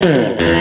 Mm-hmm.